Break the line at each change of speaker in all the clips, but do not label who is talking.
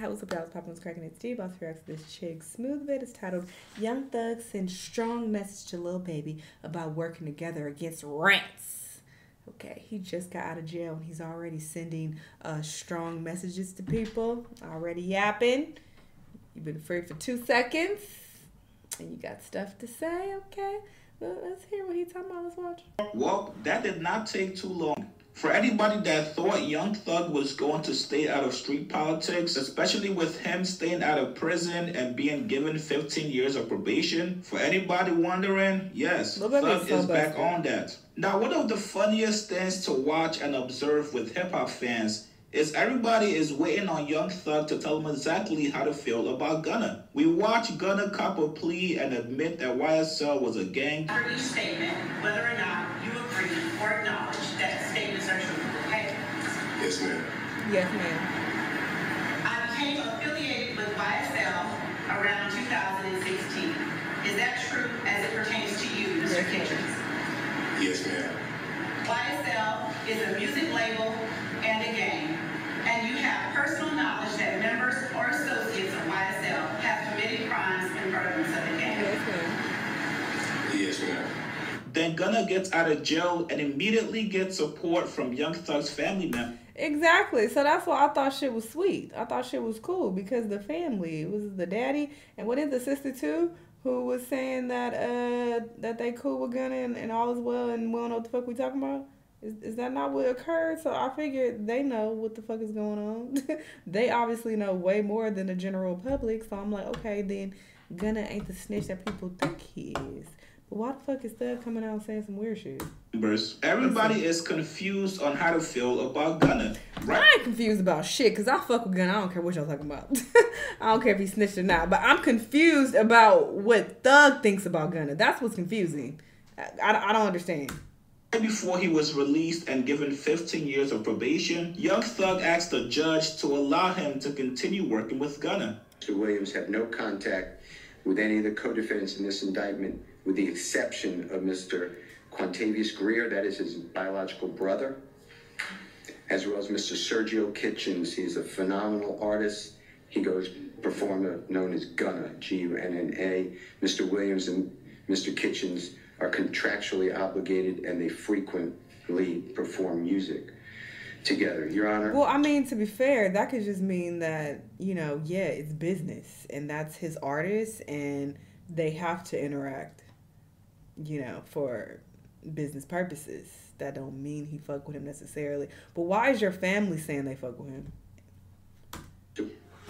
Hi, what's up, y'all? It's Poppin' was cracking its tea. About to react to this chick. Smooth vid is titled Young Thug sends strong message to Lil Baby about working together against rats. Okay, he just got out of jail and he's already sending uh, strong messages to people. Already yapping. You've been free for two seconds and you got stuff to say, okay? Let's hear what he's talking about. Let's watch.
Well, that did not take too long. For anybody that thought Young Thug was going to stay out of street politics, especially with him staying out of prison and being given 15 years of probation, for anybody wondering, yes,
Lil
Thug
Baby's so
is back on that. Now, one of the funniest things to watch and observe with hip hop fans is everybody is waiting on Young Thug to tell them exactly how to feel about Gunna. We watch Gunna cop a plea and admit that YSL was a gang
After statement, whether or not you agree or acknowledge that statements are true, okay?
Yes, ma'am.
Yes, ma'am.
I became affiliated with YSL around 2016. Is that true as it pertains to you, Mr.
Yes.
Kitchens?
Yes, ma'am.
YSL is a music label and a gang, and you have personal knowledge that members or associates of YSL have committed crimes in furtherance of the gang.
Yes, ma'am.
Yes, ma'am.
Then Gunna gets out of jail and immediately gets support from Young Thug's family members.
Exactly. So that's why I thought shit was sweet. I thought shit was cool because the family was the daddy and what is the sister too who was saying that uh that they cool with Gunna and, and all is well and we don't know what the fuck we talking about. Is, is that not what occurred? So I figured they know what the fuck is going on. they obviously know way more than the general public. So I'm like, okay, then Gunna ain't the snitch that people think he is. But why the fuck is Thug coming out saying some weird shit?
Everybody is confused on how to feel about Gunna. Right?
I ain't confused about shit because I fuck with Gunna. I don't care what y'all talking about. I don't care if he snitched or not. But I'm confused about what Thug thinks about Gunna. That's what's confusing. I, I, I don't understand.
Before he was released and given 15 years of probation, Young Thug asked the judge to allow him to continue working with Gunna.
Mr. Williams had no contact with any of the co-defendants in this indictment, with the exception of Mr. Quantavious Grier, that is his biological brother, as well as Mr. Sergio Kitchens. He's a phenomenal artist. He goes performer known as Gunna, G-U-N-N-A. Mr. Williams and Mr. Kitchens are contractually obligated, and they frequently perform music together. Your Honor.
Well, I mean, to be fair, that could just mean that, you know, yeah, it's business and that's his artist and they have to interact, you know, for business purposes. That don't mean he fuck with him necessarily. But why is your family saying they fuck with him?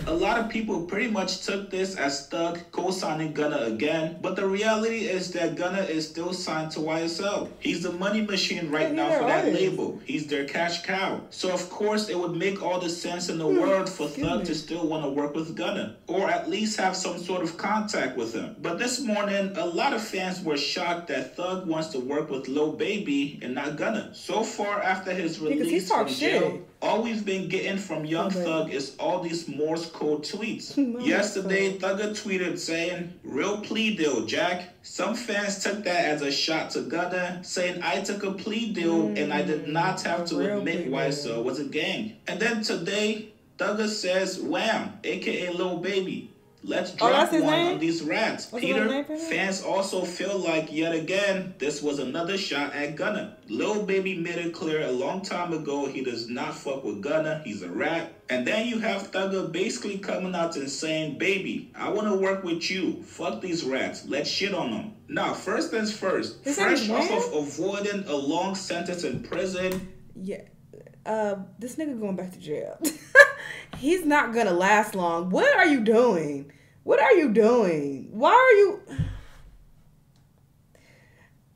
A lot of people pretty much took this as Thug co-signing Gunna again, but the reality is that Gunna is still signed to YSL. He's the money machine right now for that
artists.
label. He's their cash cow. So of course it would make all the sense in the world for
Hmm, excuse
Thug
me.
to still want to work with Gunna, or at least have some sort of contact with him. But this morning, a lot of fans were shocked that Thug wants to work with Lil Baby and not Gunna. So far after his
Because
release from
shit.
jail, all we've been getting from Young
Okay.
Thug is all these Morse code tweets.
No,
Yesterday, Thugger tweeted saying, Real plea deal, Jack. Some fans took that as a shot to Gunna, saying I took a plea deal and I did not have to admit YSL was a gang. And then today, Thugger says, Wham, aka Lil Baby. Let's
Oh,
drop
his
one
name?
on these rats.
What's
Peter,
name for him?
fans also feel like yet again this was another shot at Gunna. Lil Baby made it clear a long time ago he does not fuck with Gunna. He's a rat. And then you have Thugger basically coming out and saying, "Baby, I want to work with you. Fuck these rats. Let's shit on them." Now, first things first.
Name
fresh off of avoiding a long sentence in prison,
Yeah. Uh, this nigga going back to jail. He's not gonna last long. What are you doing? What are you doing? Why are you?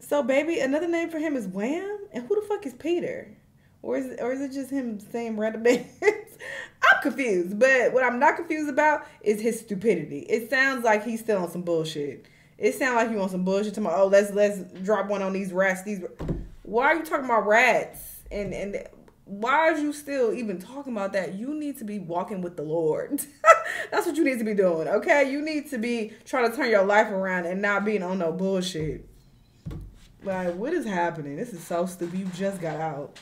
So, baby, another name for him is Wham. And who the fuck is Peter? Or is it, or is it just him saying random names? I'm confused. But what I'm not confused about is his stupidity. It sounds like he's still on some bullshit. It sounds like you on some bullshit. To oh, let's let's drop one on these rats. These why are you talking about rats? And and why are you still even talking about that? You need to be walking with the Lord. That's what you need to be doing, okay? You need to be trying to turn your life around and not being on no bullshit. Like, what is happening? This is so stupid. You just got out.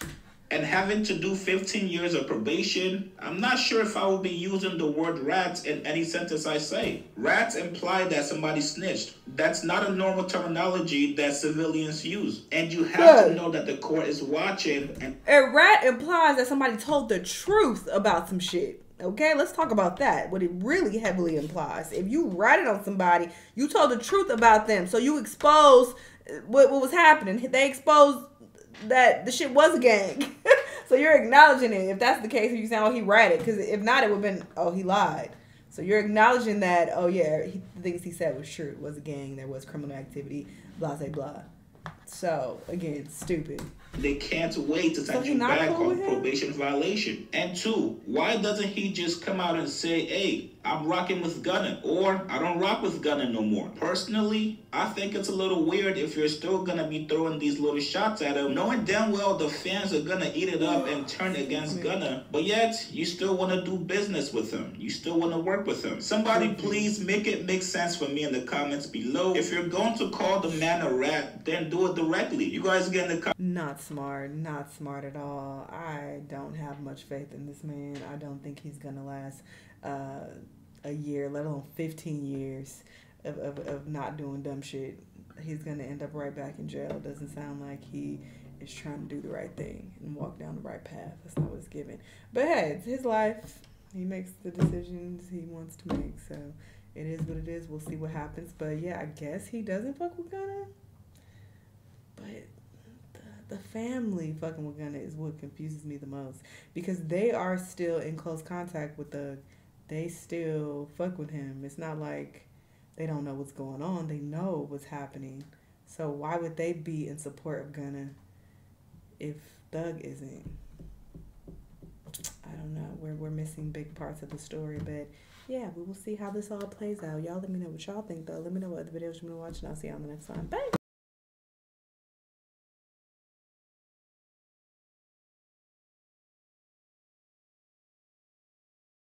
And having to do 15 years of probation, I'm not sure if I will be using the word rats in any sentence I say. Rats imply that somebody snitched. That's not a normal terminology that civilians use. And you have to know that the court is watching and
A rat implies that somebody told the truth about some shit. Okay, let's talk about that. What it really heavily implies. If you ratted on somebody, you told the truth about them. So you exposed uh, what, what was happening. They exposed that the shit was a gang. so you're acknowledging it. If that's the case, if you say, oh, he ratted. Because if not, it would have been, oh, he lied. So you're acknowledging that, oh, yeah, he, the things he said was true. It was a gang. There was criminal activity, blah, blah, blah. So, again, stupid.
they can't wait to
So
send
he
you back
cool
on probation violation. And two, why doesn't he just come out and say, hey, I'm rocking with Gunna or I don't rock with Gunna no more? Personally, I think it's a little weird if you're still gonna be throwing these little shots at him, knowing damn well the fans are gonna eat it up and turn against Gunna, but yet you still wanna do business with him. You still wanna work with him. Somebody please make it make sense for me in the comments below. If you're going to call the man a rat, then do it directly. You guys get in the
Not smart, not smart at all. I don't have much faith in this man. I don't think he's gonna last uh, a year, let alone fifteen years of, of, of not doing dumb shit. He's gonna end up right back in jail. Doesn't sound like he is trying to do the right thing and walk down the right path. That's not what's given. But hey, it's his life. He makes the decisions he wants to make. So it is what it is. We'll see what happens. But yeah, I guess he doesn't fuck with Gunna. But the, the family fucking with Gunna is what confuses me the most because they are still in close contact with the. They still fuck with him. It's not like they don't know what's going on. They know what's happening. So why would they be in support of Gunna if Thug isn't? I don't know. We're we're missing big parts of the story, but yeah, we will see how this all plays out. Y'all let me know what y'all think though. Let me know what other videos you want to watch, and I'll see on the next one. Bye.